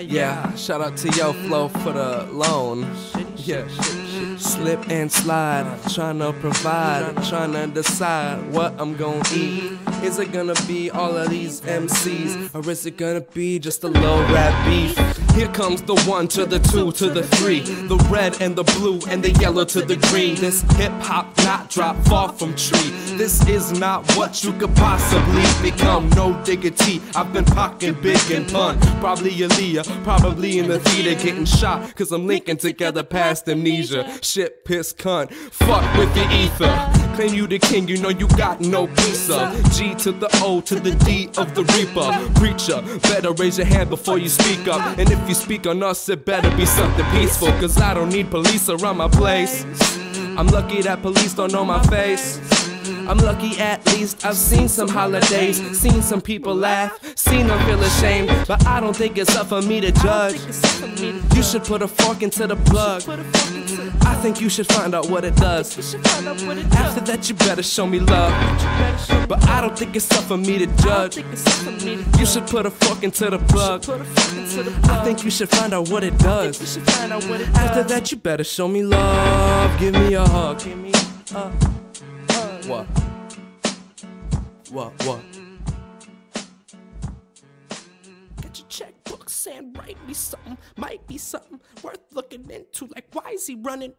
Yeah, shout out to Yo Flow for the loan. Yeah, slip and slide, trying to provide, trying to decide what I'm gonna eat. Is it gonna be all of these MCs, or is it gonna be just a low rap beef? Here comes the one to the two to the three, the red and the blue and the yellow to the green. This hip hop not drop far from tree. This is not what you could possibly become. No diggity, I've been Pac and big and pun. Probably Aaliyah, probably in the theater getting shot, cause I'm linking together past amnesia. Shit, piss, cunt, fuck with the ether. Claim you the king, you know you got no pizza. G to the O to the D of the Reaper. Preacher, better raise your hand before you speak up. And if you speak on us, it better be something peaceful. Cause I don't need police around my place. I'm lucky that police don't know my face. I'm lucky at least I've seen some holidays, seen some people laugh, seen them feel ashamed, but I don't think it's up for me to judge. You should put a fork into the plug. I think you should find out what it does. After that, you better show me love. But I don't think it's up for me to judge. You should put a fork into the plug. I think you should find out what it does. After that, you better show me love. Give me a hug. Give me a hug. What? What? What? Get your checkbooks and write me something. Might be something worth looking into. Like, why is he running?